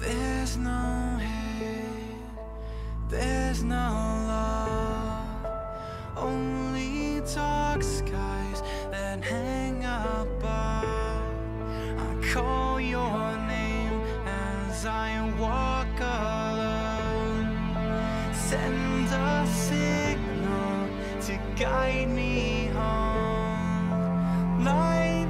There's no head, there's no send a signal to guide me home. Light